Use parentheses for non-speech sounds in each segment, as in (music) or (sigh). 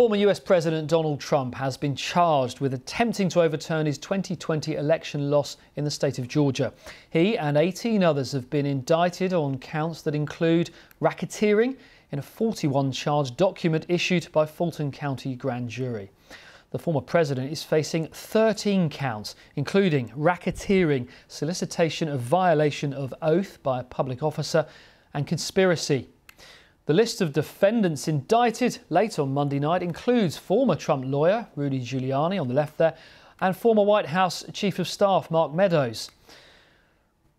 Former US President Donald Trump has been charged with attempting to overturn his 2020 election loss in the state of Georgia. He and 18 others have been indicted on counts that include racketeering in a 41 charge document issued by Fulton County grand jury. The former president is facing 13 counts, including racketeering, solicitation of violation of oath by a public officer, and conspiracy. The list of defendants indicted late on Monday night includes former Trump lawyer Rudy Giuliani on the left there and former White House Chief of Staff Mark Meadows.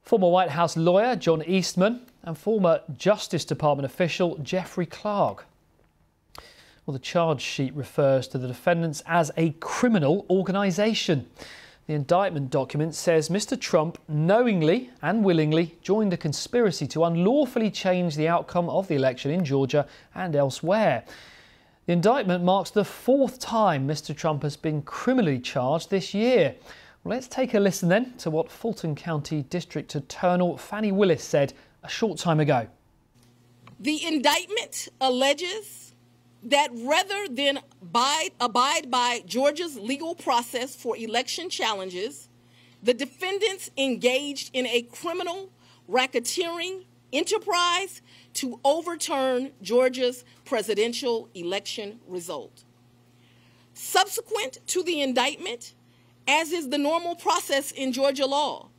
Former White House lawyer John Eastman and former Justice Department official Jeffrey Clark. Well, the charge sheet refers to the defendants as a criminal organisation. The indictment document says Mr. Trump knowingly and willingly joined a conspiracy to unlawfully change the outcome of the election in Georgia and elsewhere. The indictment marks the fourth time Mr. Trump has been criminally charged this year. Let's take a listen then to what Fulton County District Attorney Fani Willis said a short time ago. The indictment alleges that rather than abide, abide by Georgia's legal process for election challenges, the defendants engaged in a criminal racketeering enterprise to overturn Georgia's presidential election result. Subsequent to the indictment, as is the normal process in Georgia law,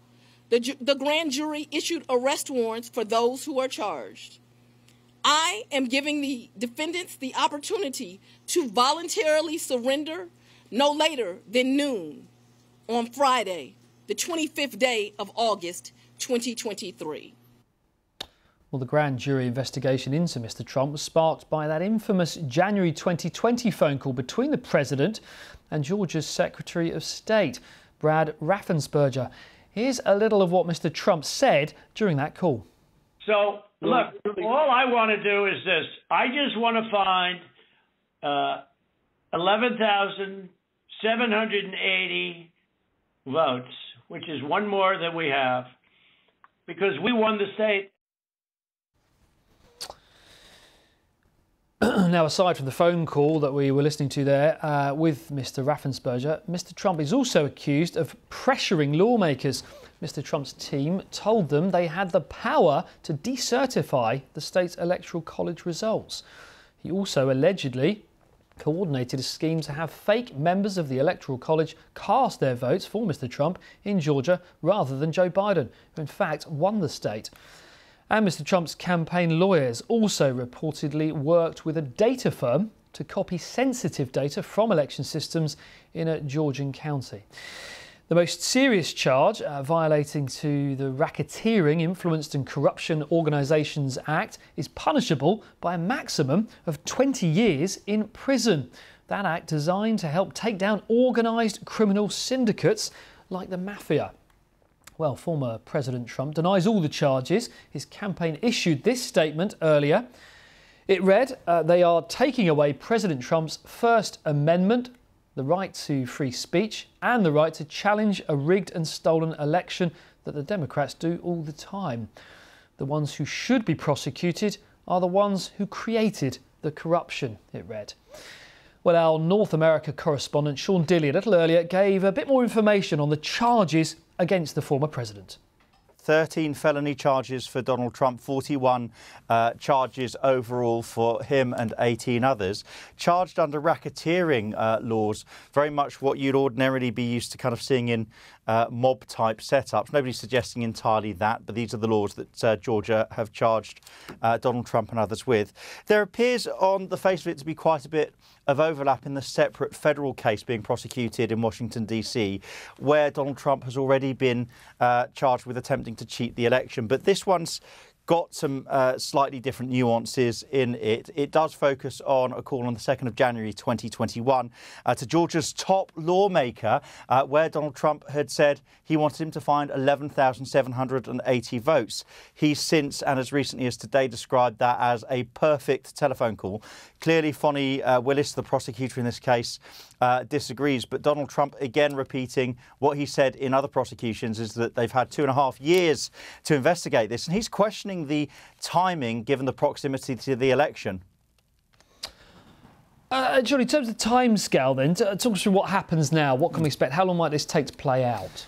the, the grand jury issued arrest warrants for those who are charged. I am giving the defendants the opportunity to voluntarily surrender no later than noon on Friday, the 25th day of August 2023. Well, the grand jury investigation into Mr. Trump was sparked by that infamous January 2020 phone call between the president and Georgia's Secretary of State, Brad Raffensperger. Here's a little of what Mr. Trump said during that call. So Look, all I want to do is this. I just want to find uh, 11,780 votes, which is one more than we have, because we won the state. (clears throat) now, aside from the phone call that we were listening to there uh, with Mr. Raffensperger, Mr. Trump is also accused of pressuring lawmakers Mr. Trump's team told them they had the power to decertify the state's electoral college results. He also allegedly coordinated a scheme to have fake members of the Electoral College cast their votes for Mr. Trump in Georgia rather than Joe Biden, who in fact won the state. And Mr. Trump's campaign lawyers also reportedly worked with a data firm to copy sensitive data from election systems in a Georgian county. The most serious charge, uh, violating to the Racketeering, Influenced and Corruption Organisations Act, is punishable by a maximum of 20 years in prison. That act designed to help take down organised criminal syndicates like the mafia. Well, former President Trump denies all the charges. His campaign issued this statement earlier. It read, uh, They are taking away President Trump's First Amendment the right to free speech, and the right to challenge a rigged and stolen election that the Democrats do all the time. The ones who should be prosecuted are the ones who created the corruption, it read. Well, our North America correspondent Sean Dilley a little earlier gave a bit more information on the charges against the former president. 13 felony charges for Donald Trump, 41 uh, charges overall for him and 18 others, charged under racketeering uh, laws, very much what you'd ordinarily be used to kind of seeing in uh, mob type setups. Nobody's suggesting entirely that, but these are the laws that uh, Georgia have charged uh, Donald Trump and others with. There appears on the face of it to be quite a bit of overlap in the separate federal case being prosecuted in Washington, D.C., where Donald Trump has already been uh, charged with attempting to cheat the election. But this one's got some uh, slightly different nuances in it. It does focus on a call on the 2nd of January 2021 uh, to Georgia's top lawmaker, uh, where Donald Trump had said he wanted him to find 11,780 votes. He's since, and as recently as today, described that as a perfect telephone call. Clearly, Fani uh, Willis, the prosecutor in this case, uh, disagrees. But Donald Trump, again, repeating what he said in other prosecutions, is that they've had two and a half years to investigate this. And he's questioning the timing given the proximity to the election. Uh, John, in terms of time scale, then, talk us through what happens now. What can we expect? How long might this take to play out?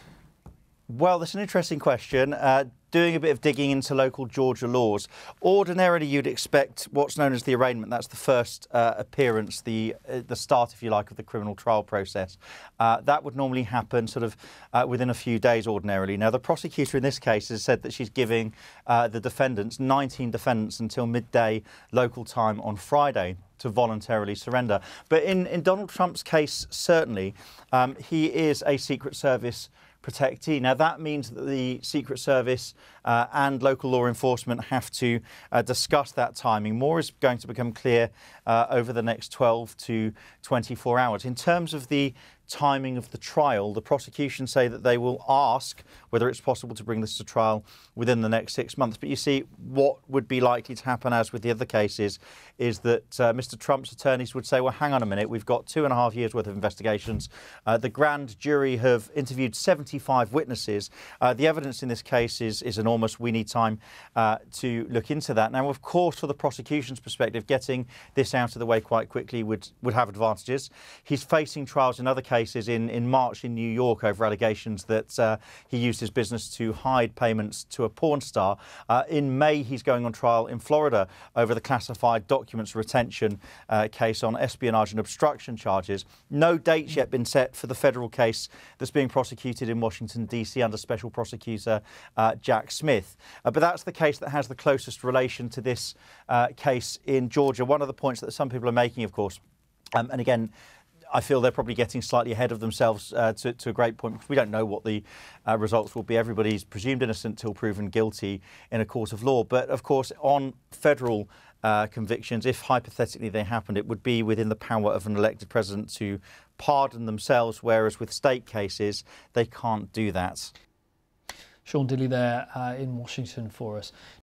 Well, that's an interesting question. Uh, doing a bit of digging into local Georgia laws, ordinarily you'd expect what's known as the arraignment. That's the first uh, appearance, the uh, the start, if you like, of the criminal trial process. Uh, that would normally happen sort of uh, within a few days, ordinarily. Now, the prosecutor in this case has said that she's giving uh, the defendants, 19 defendants, until midday local time on Friday to voluntarily surrender. But in, in Donald Trump's case, certainly, um, he is a Secret Service protectee. Now, that means that the Secret Service uh, and local law enforcement have to uh, discuss that timing. More is going to become clear uh, over the next 12 to 24 hours. In terms of the timing of the trial. The prosecution say that they will ask whether it's possible to bring this to trial within the next six months. But you see, what would be likely to happen, as with the other cases, is that uh, Mr. Trump's attorneys would say, well, hang on a minute, we've got two and a half years worth of investigations. Uh, the grand jury have interviewed 75 witnesses. Uh, the evidence in this case is, is enormous. We need time uh, to look into that. Now, of course, for the prosecution's perspective, getting this out of the way quite quickly would, would have advantages. He's facing trials in other cases cases in, in March in New York over allegations that uh, he used his business to hide payments to a porn star. Uh, in May, he's going on trial in Florida over the classified documents retention uh, case on espionage and obstruction charges. No dates yet been set for the federal case that's being prosecuted in Washington, D.C. under Special Prosecutor uh, Jack Smith. Uh, but that's the case that has the closest relation to this uh, case in Georgia. One of the points that some people are making, of course, um, and again, I feel they're probably getting slightly ahead of themselves uh, to, to, a great point because we don't know what the uh, results will be. Everybody's presumed innocent till proven guilty in a court of law. But of course, on federal uh, convictions, if hypothetically they happened, it would be within the power of an elected president to pardon themselves, whereas with state cases, they can't do that. Sean Dilley there uh, in Washington for us.